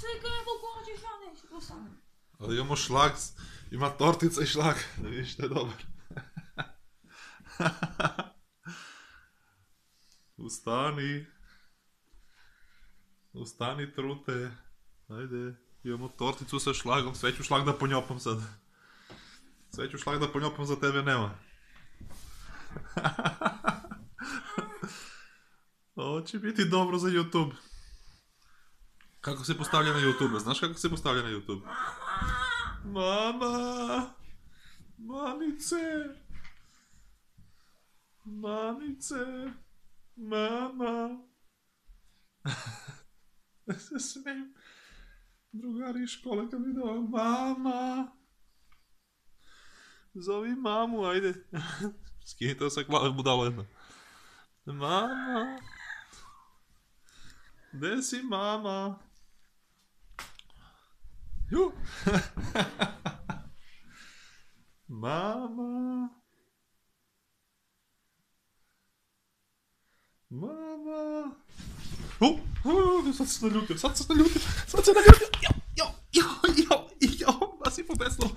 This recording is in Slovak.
koliko neću, to sam. Ali imamo šlag, ima tortica i šlag, da vidiš što je dobar. Ustani. Ustani trute. Ajde, imamo torticu sa šlagom, sve ću šlag da ponjopam sad. Sve ću šlag da ponjopam, za tebe nema. Ovo će biti dobro za YouTube. Kako se postavlja na YouTube? Znaš kako se postavlja na YouTube? Mama! Mamice! Mamice! Mama! se smijem. Drugari iz škole kad vide ovo, mama! Zovi mamu, ajde. Skini to sa klave budalo jedno. Mama! Gde si mama? Juhu. Mama. Mama. Oh, oh, das hat es na Luke, das hat es na Luke, das hat es na Luke. Ja, ja, ja, ja, ja, was ich verbessern.